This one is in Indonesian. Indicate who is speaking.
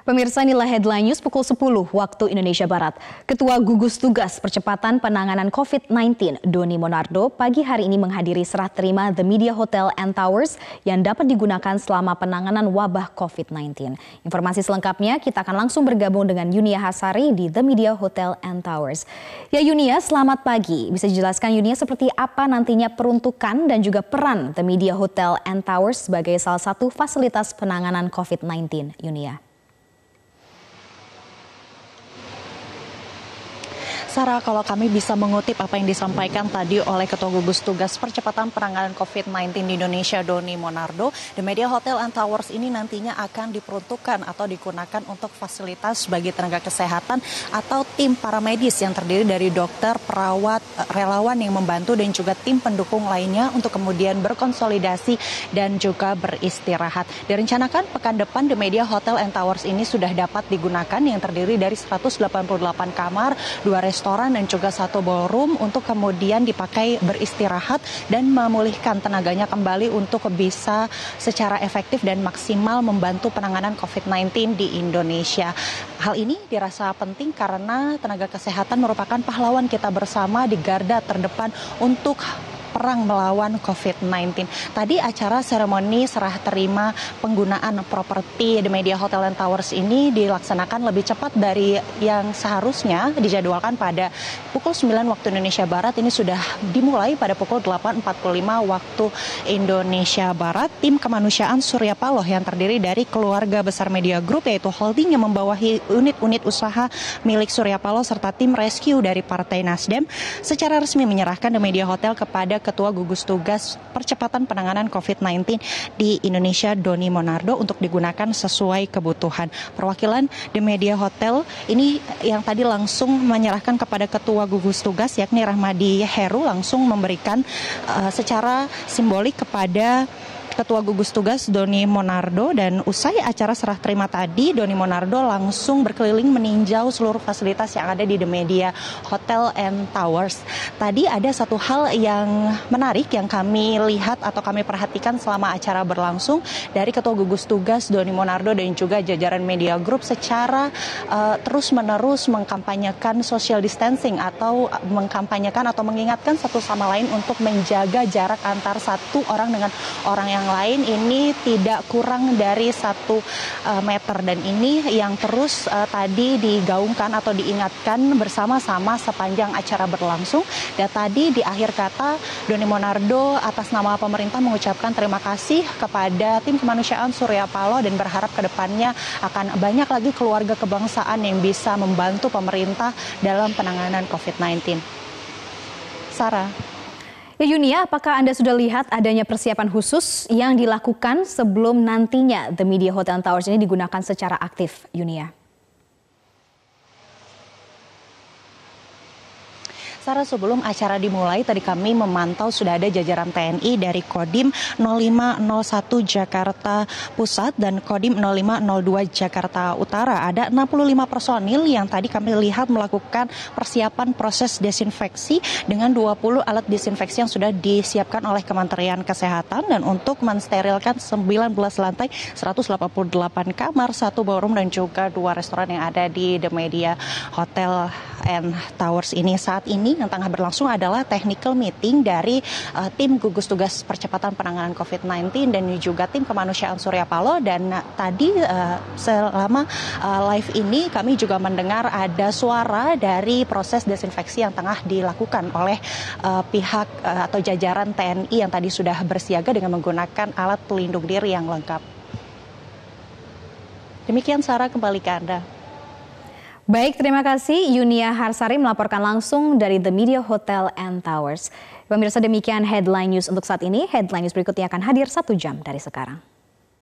Speaker 1: Pemirsa inilah headline news pukul 10 waktu Indonesia Barat. Ketua Gugus Tugas Percepatan Penanganan COVID-19 Doni Monardo pagi hari ini menghadiri serah terima The Media Hotel and Towers yang dapat digunakan selama penanganan wabah COVID-19. Informasi selengkapnya kita akan langsung bergabung dengan Yunia Hasari di The Media Hotel and Towers. Ya Yunia, selamat pagi. Bisa dijelaskan Yunia seperti apa nantinya peruntukan dan juga peran The Media Hotel and Towers sebagai salah satu fasilitas penanganan COVID-19 Yunia.
Speaker 2: Sarah, kalau kami bisa mengutip apa yang disampaikan tadi oleh Ketua Gugus Tugas Percepatan Penanganan COVID-19 di Indonesia, Doni Monardo, The Media Hotel and Towers ini nantinya akan diperuntukkan atau digunakan untuk fasilitas bagi tenaga kesehatan atau tim paramedis yang terdiri dari dokter, perawat, relawan yang membantu dan juga tim pendukung lainnya untuk kemudian berkonsolidasi dan juga beristirahat. Direncanakan pekan depan The Media Hotel and Towers ini sudah dapat digunakan yang terdiri dari 188 kamar, dua restoran, restoran dan juga satu ballroom untuk kemudian dipakai beristirahat dan memulihkan tenaganya kembali untuk bisa secara efektif dan maksimal membantu penanganan COVID-19 di Indonesia. Hal ini dirasa penting karena tenaga kesehatan merupakan pahlawan kita bersama di garda terdepan untuk perang melawan COVID-19. Tadi acara seremoni serah terima penggunaan properti The Media Hotel and Towers ini dilaksanakan lebih cepat dari yang seharusnya dijadwalkan pada pukul 9 waktu Indonesia Barat. Ini sudah dimulai pada pukul 8.45 waktu Indonesia Barat. Tim kemanusiaan Surya Paloh yang terdiri dari keluarga besar media group yaitu holding yang membawahi unit-unit usaha milik Surya Paloh serta tim rescue dari Partai Nasdem secara resmi menyerahkan The Media Hotel kepada Ketua Gugus Tugas Percepatan Penanganan COVID-19 di Indonesia Doni Monardo untuk digunakan sesuai kebutuhan. Perwakilan The Media Hotel ini yang tadi langsung menyerahkan kepada Ketua Gugus Tugas yakni Rahmadi Heru langsung memberikan uh, secara simbolik kepada Ketua Gugus Tugas Doni Monardo dan usai acara serah terima tadi Doni Monardo langsung berkeliling meninjau seluruh fasilitas yang ada di The Media Hotel and Towers. Tadi ada satu hal yang menarik yang kami lihat atau kami perhatikan selama acara berlangsung dari Ketua Gugus Tugas Doni Monardo dan juga jajaran media group secara uh, terus-menerus mengkampanyekan social distancing atau mengkampanyekan atau mengingatkan satu sama lain untuk menjaga jarak antar satu orang dengan orang yang lain ini tidak kurang dari satu uh, meter dan ini yang terus uh, tadi digaungkan atau diingatkan bersama-sama sepanjang acara berlangsung dan tadi di akhir kata Doni Monardo atas nama pemerintah mengucapkan terima kasih kepada tim kemanusiaan Surya Paloh dan berharap ke depannya akan banyak lagi keluarga kebangsaan yang bisa membantu pemerintah dalam penanganan COVID-19. Sarah.
Speaker 1: Ya Yunia, apakah Anda sudah lihat adanya persiapan khusus yang dilakukan sebelum nantinya The Media Hotel Towers ini digunakan secara aktif, Yunia?
Speaker 2: Sarah sebelum acara dimulai tadi kami memantau sudah ada jajaran TNI dari Kodim 0501 Jakarta Pusat dan Kodim 0502 Jakarta Utara. Ada 65 personil yang tadi kami lihat melakukan persiapan proses desinfeksi dengan 20 alat desinfeksi yang sudah disiapkan oleh Kementerian Kesehatan dan untuk mensterilkan 19 lantai 188 kamar, satu ballroom dan juga dua restoran yang ada di The Media Hotel and Towers ini saat ini yang tengah berlangsung adalah technical meeting dari uh, tim gugus tugas percepatan penanganan COVID-19 dan juga tim kemanusiaan Surya Paloh dan uh, tadi uh, selama uh, live ini kami juga mendengar ada suara dari proses desinfeksi yang tengah dilakukan oleh uh, pihak uh, atau jajaran TNI yang tadi sudah bersiaga dengan menggunakan alat pelindung diri yang lengkap. Demikian Sarah kembali ke Anda.
Speaker 1: Baik, terima kasih Yunia Harsari melaporkan langsung dari The Media Hotel and Towers. Pemirsa demikian headline news untuk saat ini. Headline news berikutnya akan hadir satu jam dari sekarang.